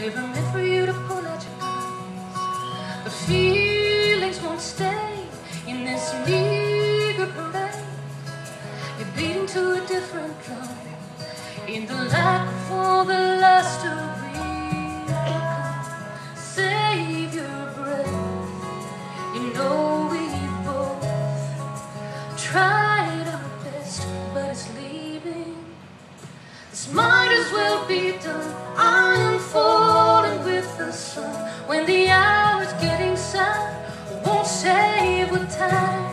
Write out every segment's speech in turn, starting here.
never meant for you to pull out your guns. The feelings won't stay in this meager parade. You're beating to a different drum in the lack all the last to become. Save your breath. You know we both tried our best, but it's leaving. This might as well be done sun when the hour's getting sun. Won't save the time.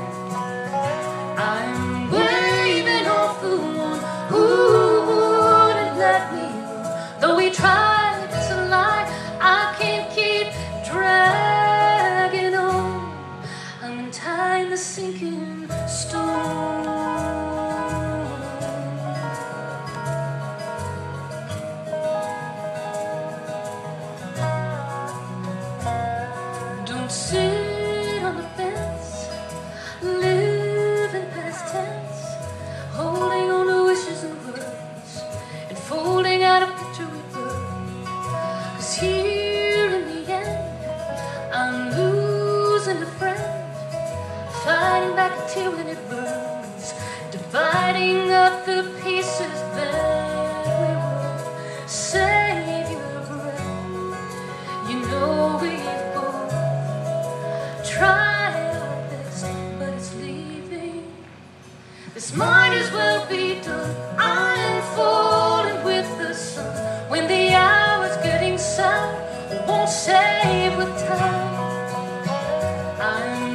I'm waving off the one who wouldn't let me. Though we tried to lie, I can't keep dragging on. I'm in the sinking storm. here in the end. I'm losing a friend, fighting back a tear when it burns, dividing up the pieces that we were. Save your breath, you know we've both tried our best, but it's leaving. This might as well be done. I with time. I'm